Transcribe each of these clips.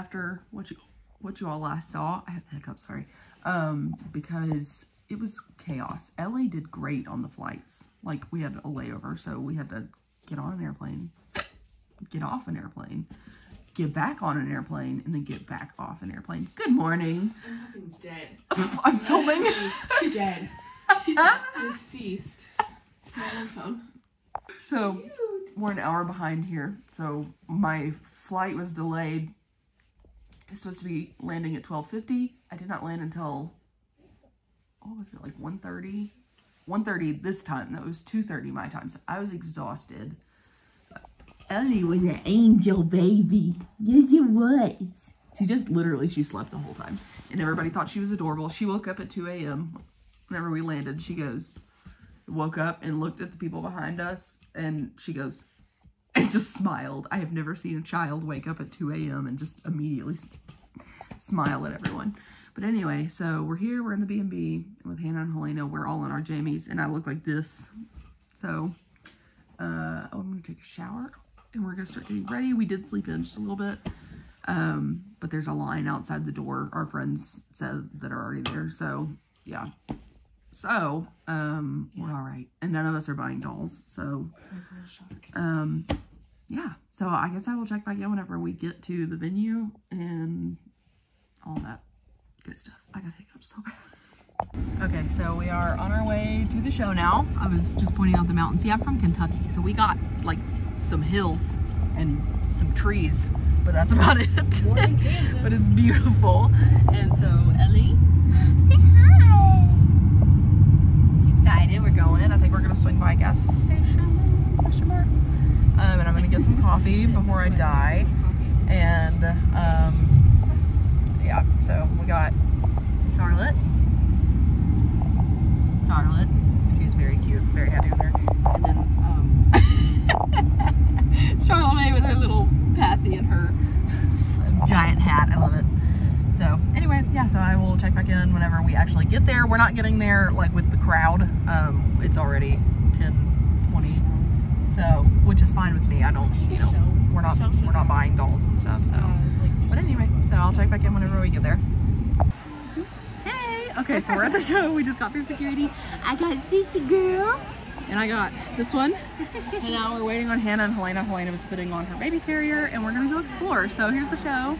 after what you what you all last saw. I have the hiccups, sorry. Um, because it was chaos. LA did great on the flights. Like we had a layover, so we had to get on an airplane, get off an airplane, get back on an airplane, and then get back off an airplane. Good morning. I'm fucking dead. I'm filming. She's dead. She's deceased. Smell my phone. So we're an hour behind here. So my flight was delayed. It's supposed to be landing at 12:50. I did not land until what was it like 1:30? 1:30 this time. That was 2:30 my time. So I was exhausted. Ellie was an angel baby. Yes, it was. She just literally she slept the whole time, and everybody thought she was adorable. She woke up at 2 a.m. Whenever we landed, she goes, woke up and looked at the people behind us, and she goes, and just smiled. I have never seen a child wake up at 2 a.m. and just immediately smile at everyone. But anyway, so we're here. We're in the B&B with Hannah and Helena. We're all in our jammies, and I look like this. So, uh, oh, I'm gonna take a shower, and we're gonna start getting ready. We did sleep in just a little bit, um, but there's a line outside the door. Our friends said that are already there. So, yeah. So, um, we're all right, and none of us are buying dolls. So, um, yeah. So I guess I will check back in whenever we get to the venue and all that good stuff. I got hiccups so bad. Okay, so we are on our way to the show now. I was just pointing out the mountains. See, I'm from Kentucky, so we got like some hills and some trees, but that's about it. but it's beautiful. And so Ellie, say hi. It's excited. We're going. I think we're gonna swing by a gas station. Um, and I'm gonna get some coffee before I die. And um, yeah, so we got Charlotte. Charlotte. She's very cute. Very happy with her. And then um, Charlotte with her little passy and her giant hat. I love it. So anyway, yeah, so I will check back in whenever we actually get there. We're not getting there like crowd. Um, it's already 10, 20. So, which is fine with me. I don't, you know, we're not we're not buying dolls and stuff. So, but anyway, so I'll check back in whenever we get there. Hey, okay, so we're at the show. We just got through security. I got Sissy girl. And I got this one. and now we're waiting on Hannah and Helena. Helena was putting on her baby carrier and we're gonna go explore. So here's the show.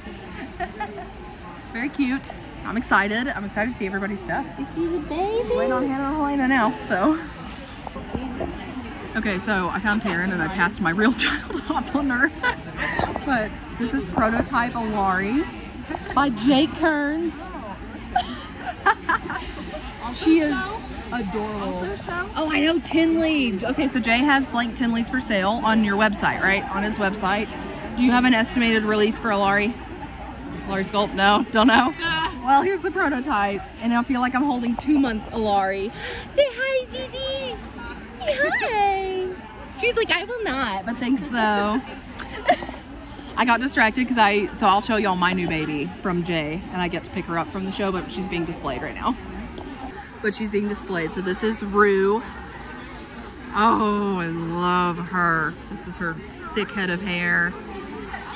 Very cute. I'm excited. I'm excited to see everybody's stuff. You see the baby? Waiting on Hannah and Helena now, so. Okay, so I found Taryn and I passed my real child off on her. but this is Prototype Alari by Jake Kearns. she is adorable. Oh, I know, Tinley. Okay, so Jay has blank Tinleys for sale on your website, right? On his website. Do you have an estimated release for Alari? Alari Sculpt? No, don't know. Well, here's the prototype, and I feel like I'm holding two month Alari. Say hi, Zizi. Hi. She's like, I will not, but thanks though. I got distracted because I, so I'll show y'all my new baby from Jay, and I get to pick her up from the show, but she's being displayed right now. But she's being displayed. So this is Rue. Oh, I love her. This is her thick head of hair.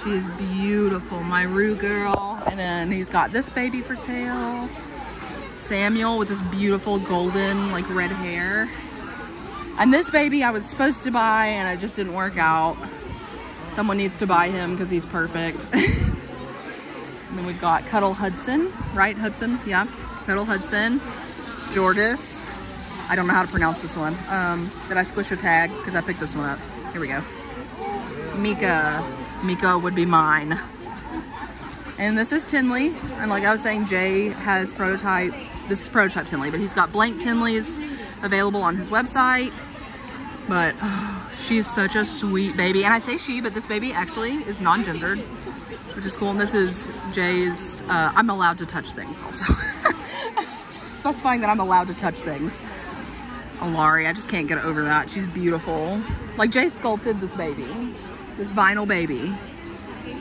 She is beautiful, my Rue girl. And then he's got this baby for sale. Samuel with this beautiful golden, like red hair. And this baby I was supposed to buy and it just didn't work out. Someone needs to buy him because he's perfect. and then we've got Cuddle Hudson, right? Hudson, yeah. Cuddle Hudson. Jordis. I don't know how to pronounce this one. Um, did I squish a tag? Because I picked this one up. Here we go. Mika. Mika would be mine. And this is Tinley. And like I was saying, Jay has prototype, this is prototype Tinley, but he's got blank Tinleys available on his website. But oh, she's such a sweet baby. And I say she, but this baby actually is non-gendered, which is cool. And this is Jay's, uh, I'm allowed to touch things also. Specifying that I'm allowed to touch things. Alari, I just can't get over that. She's beautiful. Like Jay sculpted this baby, this vinyl baby.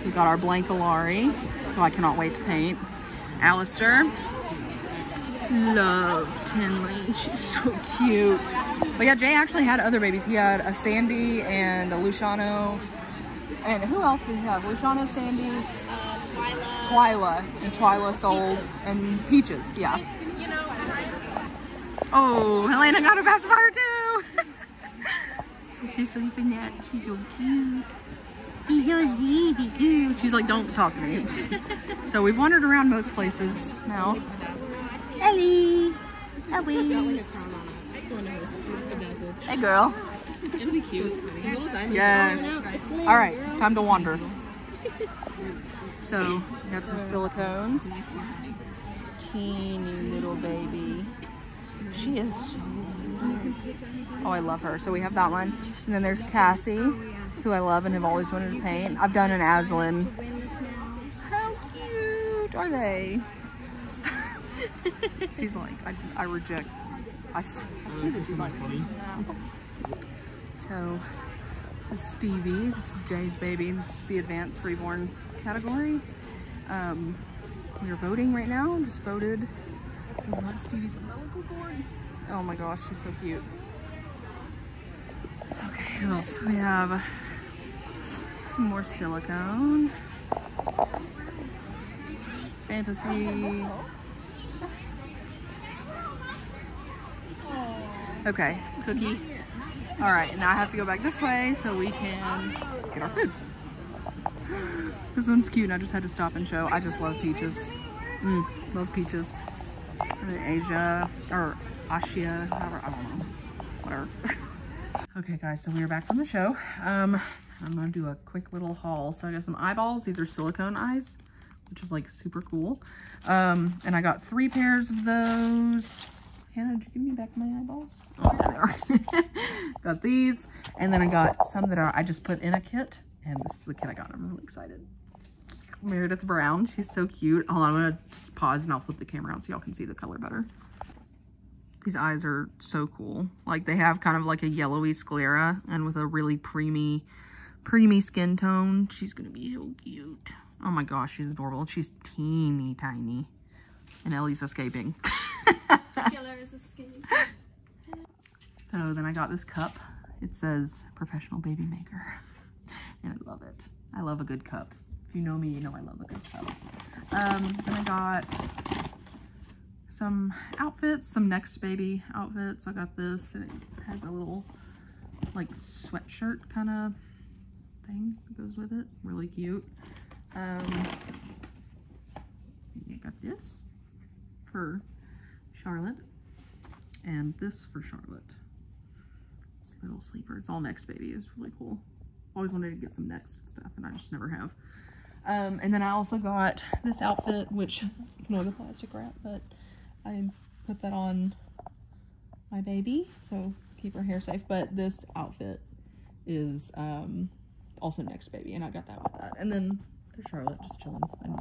We got our blank Alari, who I cannot wait to paint. Alistair. Love Tinley. She's so cute. But yeah, Jay actually had other babies. He had a Sandy and a Luciano. And who else did he have? Luciano, Sandy, Twyla. And Twyla sold. And Peaches, yeah. You know, oh, Helena got a pacifier too. Is she sleeping yet? She's so cute. She's so sleepy cute. She's like, don't talk to me. so we've wandered around most places now. Ellie. Eloise. Hey girl. It'll be cute. Little diamond. Yes. All right, time to wander. So we have some silicones. Teeny little baby. She is so cute. Oh, I love her. So we have that one. And then there's Cassie, who I love and have always wanted to paint. I've done an Aslan. How cute are they? She's like, I, I reject. I, I see that she's like, so this is Stevie. This is Jay's baby. This is the advanced reborn category. Um, we are voting right now. Just voted. I love Stevie's umbilical cord. Oh my gosh, she's so cute. Who else? We have some more silicone. Fantasy. Okay, cookie. All right, now I have to go back this way so we can get our food. This one's cute and I just had to stop and show. I just love peaches. Mm, love peaches. Asia or Asia, I don't know. Whatever. okay guys, so we are back from the show. Um, I'm gonna do a quick little haul. So I got some eyeballs. These are silicone eyes, which is like super cool. Um, and I got three pairs of those. Hannah, did you give me back my eyeballs? Oh, there they are. got these. And then I got some that are, I just put in a kit. And this is the kit I got. I'm really excited. Meredith Brown. She's so cute. Hold on, I'm going to just pause and I'll flip the camera around so y'all can see the color better. These eyes are so cool. Like they have kind of like a yellowy sclera and with a really preemy, preemy skin tone. She's going to be so cute. Oh my gosh, she's adorable. She's teeny tiny. And Ellie's escaping. Killer is escaping. So then I got this cup. It says professional baby maker. And I love it. I love a good cup. If you know me, you know I love a good cup. Um, then I got some outfits, some next baby outfits. I got this and it has a little like sweatshirt kind of thing that goes with it. Really cute. Um, I got this for Charlotte and this for Charlotte. This little sleeper. It's all next baby. It's really cool. Always wanted to get some next stuff and I just never have. Um, and then I also got this outfit, which ignore the plastic wrap, but I put that on my baby, so keep her hair safe. But this outfit is um, also next baby, and I got that with that. And then there's Charlotte just chilling and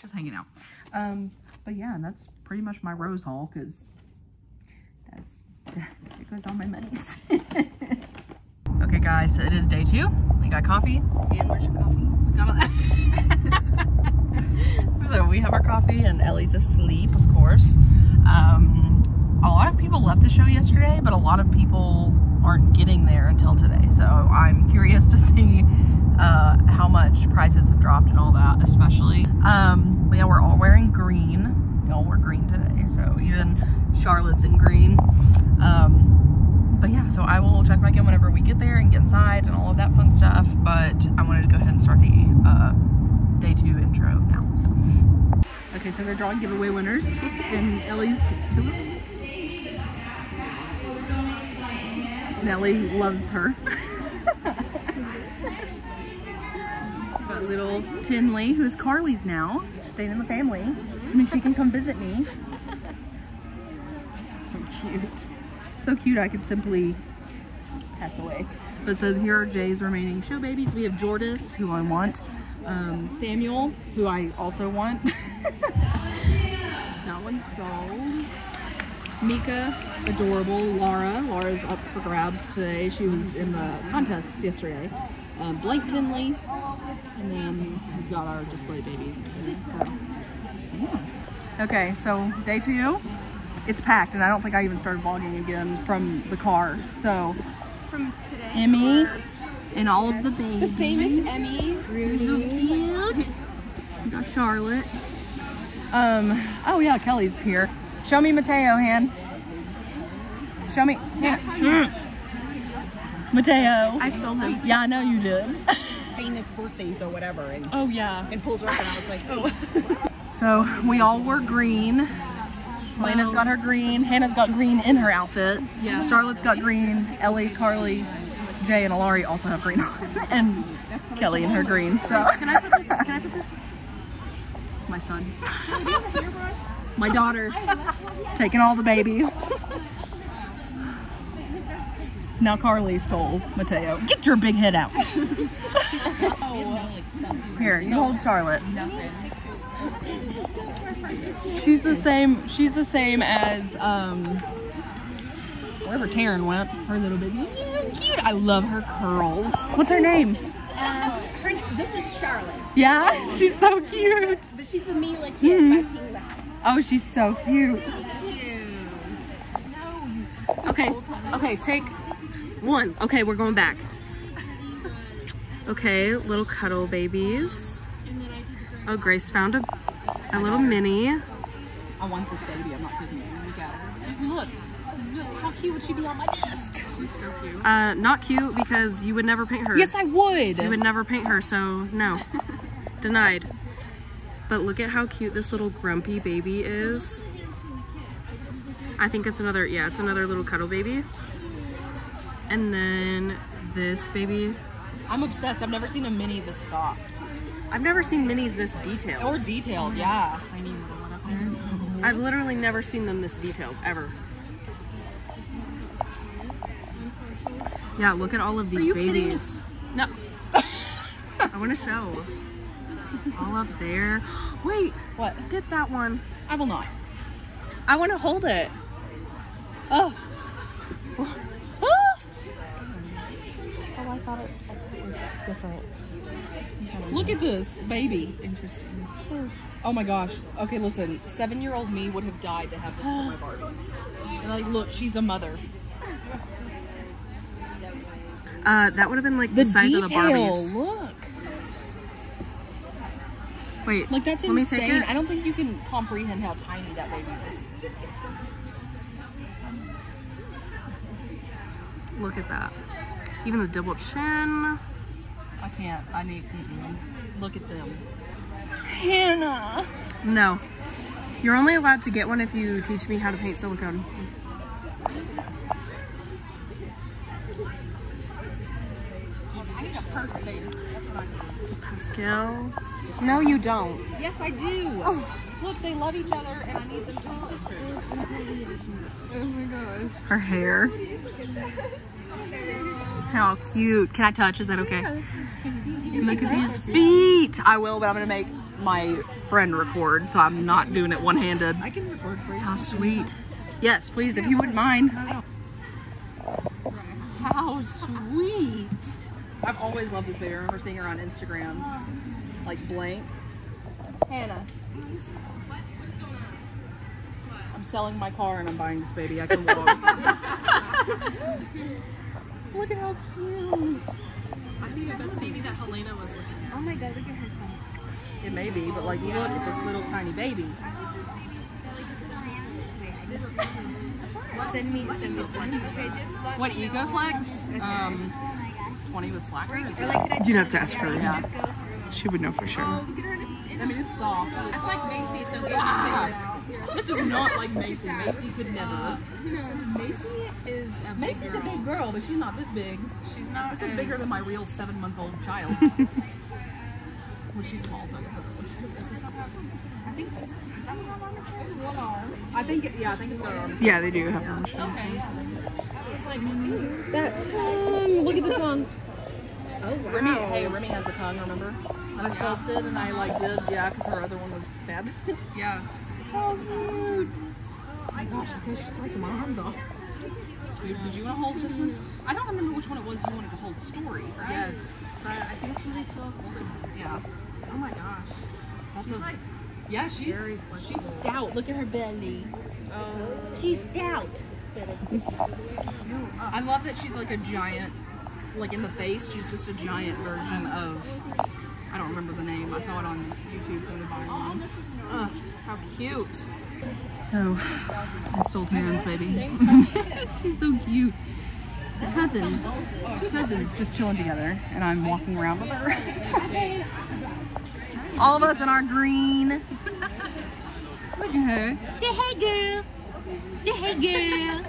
just hanging out. Um, but yeah, that's pretty much my rose haul because that's it goes all my monies. okay, guys, so it is day two. We got coffee. And where's your coffee? We got all so we have our coffee, and Ellie's asleep, of course. Um, a lot of people left the show yesterday, but a lot of people aren't getting there until today. So I'm curious to see uh, how much prices have dropped and all that, especially. Um, but yeah, we're all wearing green. We all wear green today, so even Charlotte's in green. Um, but yeah, so I will check back in whenever we get there and get inside and all of that fun stuff. But I wanted to go ahead and start the uh, day two intro now. Okay, so they're drawing giveaway winners, and Ellie's Nellie loves her. got little Tinley, who's Carly's now, staying in the family. I mean, she can come visit me. So cute. So cute, I could simply pass away. But so here are Jay's remaining show babies. We have Jordis, who I want. Um, Samuel, who I also want. that one's sold. Mika, adorable. Laura, Laura's up for grabs today. She was in the contests yesterday. Um, blank Tinley, and then we've got our display babies. So, yeah. Okay, so day two, it's packed, and I don't think I even started vlogging again from the car. So From today. Emmy and all of the babies. The famous Emmy. So cute. We got Charlotte. Um, oh yeah, Kelly's here. Show me Mateo, Han. Show me. Han. Mateo. I stole him. Yeah, I know you did. famous birthdays or whatever and, Oh yeah. and pulled her up and I was like, oh. So we all wore green. Lena's got her green. Hannah's got green in her outfit. Yeah. Charlotte's got green. Ellie, Carly, Jay, and Alari also have green on. and Kelly and her green. So Can I put this? Can I put this? my son. my daughter. Taking all the babies. Now Carly stole Mateo. Get your big head out. Here, you hold Charlotte. She's the same. She's the same as um, wherever Taryn went. Her little baby. Cute. I love her curls. What's her name? Uh, her, this is Charlotte, Yeah, she's so cute. but she's the Mila kid by Pila. Oh, she's so cute. Okay. Okay. Take one. Okay, we're going back. Okay, little cuddle babies. Oh, Grace found a, a little mini. I want this baby. I'm not kidding you. Look at her. Just look. Look how cute would she be on my desk? She's so cute. Uh, not cute because you would never paint her. Yes, I would. You would never paint her, so no. Denied. But look at how cute this little grumpy baby is. I think it's another, yeah, it's another little cuddle baby. And then this baby. I'm obsessed. I've never seen a mini this soft I've never seen minis this detailed. or detailed. Yeah. I need one up there. I've literally never seen them this detailed, ever. Yeah, look at all of these you kidding me? babies. No. I want to show. All up there. Wait, What? get that one. I will not. I want to hold it. Oh. Oh, I thought it, was different. Look at this baby. Interesting. Oh my gosh. Okay, listen. Seven-year-old me would have died to have this for my Barbies. And like, look, she's a mother. Uh, that would have been like the, size of the Barbies. Look. Wait, Like that's let me take insane. it. I don't think you can comprehend how tiny that baby is. Look at that. Even the double chin. I can't. I need. Mm-mm. Look at them. Hannah. No. You're only allowed to get one if you teach me how to paint silicone. I need a purse, baby. That's what I need. It's a Pascal. No, you don't. Yes, I do. Oh. Look, they love each other, and I need them to be sisters. Oh my gosh. Her hair. How cute. Can I touch? Is that okay? Look at these feet. I will, but I'm gonna make my friend record, so I'm not doing it one-handed. I can record for you. How sweet. Yes, please, if you wouldn't mind. How sweet. I've always loved this baby. I remember seeing her on Instagram, like blank. Hannah. I'm selling my car and I'm buying this baby. I can walk. Look at how cute. I think that's the baby that Helena was looking at. Oh my god, look at her stomach. It may be, but like you look at this little tiny baby. Send me, send me, send me. What EcoFlex? Um, 20 with slacker. You'd have to ask her. Yeah. She would know for oh, sure. I mean, it's soft. It's like Macy, so ah! This is not like Macy. Macy could never. Uh, Macy is a Macy's a big girl, but she's not this big. She's not. This is bigger than my real seven-month-old child. Well, she's small, so I guess it Is this what happened? I think this. Is that what have on the chair? One arm. I think. It, yeah, I think it's got an arm. Yeah, they do have arms. Okay. That tongue. Look at the tongue. Oh wow. Remy, hey, Remy has a tongue. Remember? I sculpted and I like did, yeah, because her other one was bad. Yeah. How cute! Oh my gosh, I pushed like my arms off. Did, did you want to hold this one? I don't remember which one it was you wanted to hold. Story, right? Yes. But I think somebody's still holding her. Yeah. Oh my gosh. That's She's a- like yeah, she's very she's stout. Look at her belly. Oh. She's stout. I love that she's like a giant. Like in the face, she's just a giant version of. I don't remember the name. I saw it on YouTube. Oh, how cute. So, I stole Taryn's baby. She's so cute. The cousins, cousins, just chilling together, and I'm walking around with her. All of us in our green. Look at her. Say hey, girl. Say hey, girl.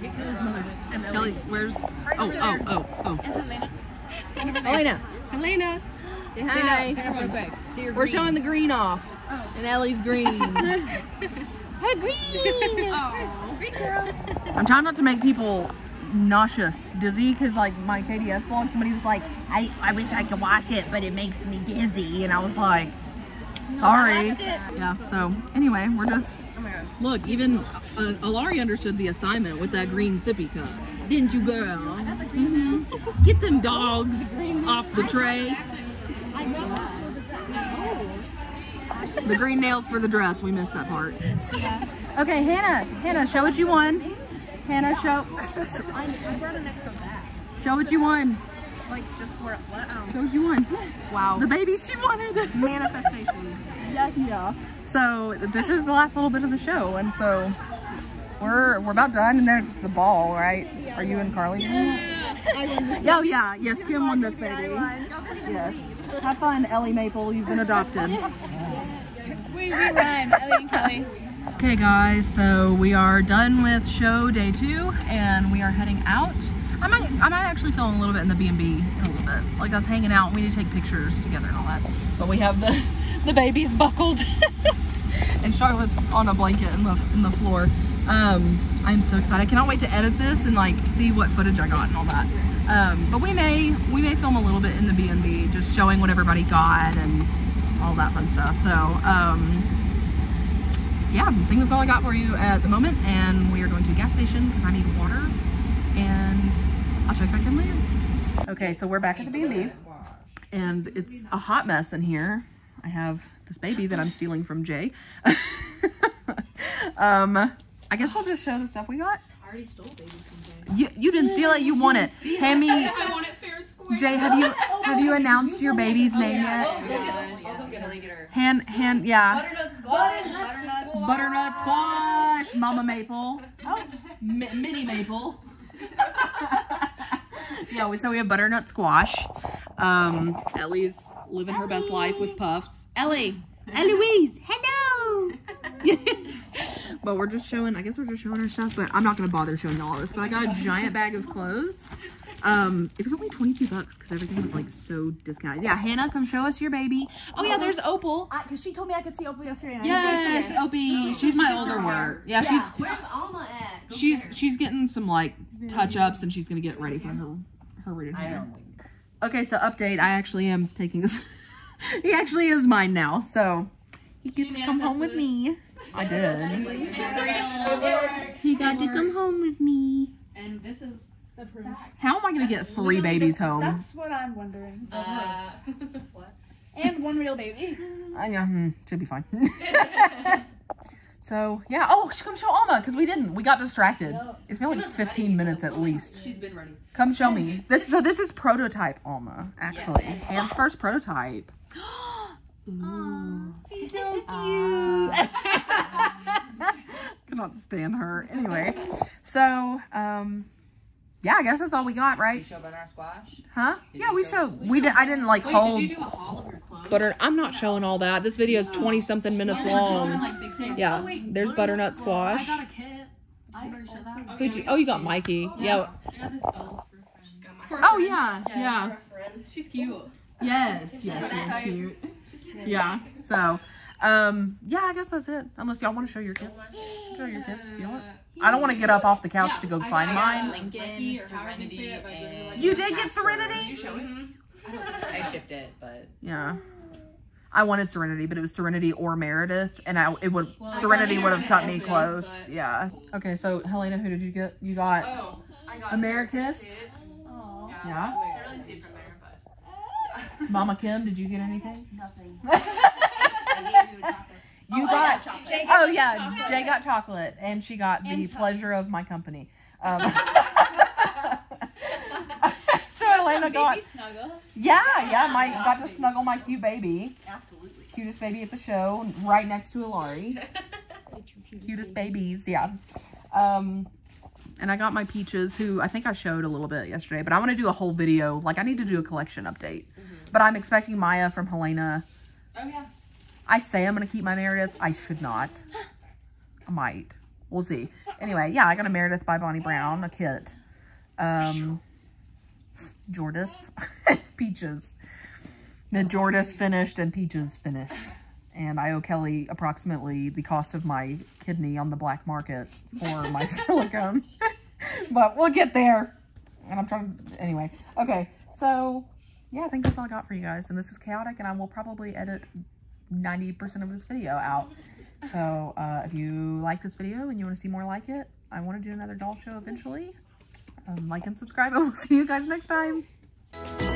Mother. Kelly, where's? Oh, oh, oh, oh. Helena, Helena! Say hi. We're showing the green off. And Ellie's green. Hey, green! Green girl. I'm trying not to make people nauseous, dizzy, because like my KDS vlog, somebody was like, I, I wish I could watch it, but it makes me dizzy. And I was like, sorry. Yeah, so anyway, we're just, look, even uh, Alari understood the assignment with that green sippy cup. Didn't you, girl? hmm Get them dogs off the tray. The green nails for the dress. We missed that part. Okay, Hannah. Hannah, show what you won. Hannah, show. Show what you won. Like just for what? Um, what you won. wow. The baby she wanted. manifestation. Yes. Yeah. So this is the last little bit of the show, and so we're we're about done, and then it's the ball, right? Are you and Carly it? Oh yeah, yes. Kim won this baby. Yes. Have fun, Ellie Maple. You've been adopted. We run, Ellie and Kelly. Okay, guys. So we are done with show day two, and we are heading out. I might, I might actually film a little bit in the B and B in a little bit, like us hanging out. and We need to take pictures together and all that. But we have the the babies buckled, and Charlotte's on a blanket in the in the floor. Um, I'm so excited. I cannot wait to edit this and like see what footage I got and all that. Um, but we may we may film a little bit in the B and B, just showing what everybody got and all that fun stuff. So. Um, yeah, I think that's all I got for you at the moment. And we are going to a gas station because I need water. And I'll check back in later. Okay, so we're back at the B&B. And it's a hot mess in here. I have this baby that I'm stealing from Jay. um, I guess we'll just show the stuff we got. I already stole baby from You, you didn't steal it, you won it. Hand me, I want it fair and square. Jay, have you have you announced your baby's name yet? Hand, hand, yeah. It's butternut squash, Mama Maple, Mi- Mini Maple. yeah, we, so we have butternut squash. Um, Ellie's living her best life with puffs. Ellie, Eloise, hello. but we're just showing. I guess we're just showing her stuff. But I'm not gonna bother showing you all this. But I got a giant bag of clothes. Um, it was only 22 bucks because everything was like so discounted. Yeah, Hannah, come show us your baby. Oh yeah, there's Opal. Because she told me I could see Opal yesterday. and Yes, Opie. She's my older work. Yeah, she's Where's Alma at? she's she's getting some like touch ups and she's gonna get ready for her her rooted hair. Okay, so update. I actually am taking this. he actually is mine now, so he gets to come home with me. I did. He got to come home with me. And this is the proof. How am I gonna get three babies home? That's what I'm wondering. Uh, what? And one real baby. I yeah, hmm, should be fine. so yeah. Oh, she come show Alma because we didn't. We got distracted. It's been like 15 minutes at least. She's been ready. Come show me. This so this is prototype Alma actually. Hands first prototype. Ooh. She's so cute. Cannot stand her. Anyway, so um, yeah, I guess that's all we got, right? show butter squash? Huh? Yeah, we showed. We did. I didn't like Wait, hold did you do a haul of your clothes? butter. I'm not showing all that. This video is 20 something minutes long. like big things. Yeah, there's butternut squash. I got a kit. I better show that. Who'd you? Oh, you got Mikey. Yeah. I got this elf for friends. Oh yeah, yeah. She's cute. Yes, yes, she is cute. Yeah. So, um, yeah, I guess that's it. Unless y'all want to show your kids. Show your kids if you want. I don't want to get up off the couch to go find mine. Lincoln, Serenity, You did get Casper. Serenity? I shipped it, but Yeah. I wanted Serenity, but it was Serenity or Meredith, and I it would Serenity would have cut me close. Yeah. Okay, so Helena, who did you get? You got Oh, I got Americus. Yeah. Can't really see it from there, but. Mama Kim, did you get anything? nothing. You got. Oh yeah, Jay got chocolate, and she got the pleasure of my company. Um, so Helena got. snuggle. Yeah, yeah, my got to snuggle my cute baby. Absolutely. Cutest baby at the show, right next to Alari. Cutest babies, yeah. Um, and I got my peaches, who I think I showed a little bit yesterday, but I want to do a whole video. Like, I need to do a collection update. But I'm expecting Maya from Helena. Oh yeah. I say I'm gonna keep my Meredith. I should not. I might. We'll see. Anyway, yeah, I got a Meredith by Bonnie Brown, a kit. Um, Jordis, Peaches. The Jordis finished and Peaches finished. And I owe Kelly approximately the cost of my kidney on the black market for my silicone. but we'll get there. And I'm trying to, anyway. Okay, so yeah, I think that's all I got for you guys. And this is chaotic, and I will probably edit 90% of this video out. So uh, if you like this video and you want to see more like it, I want to do another doll show eventually. Um, like and subscribe, and we'll see you guys next time.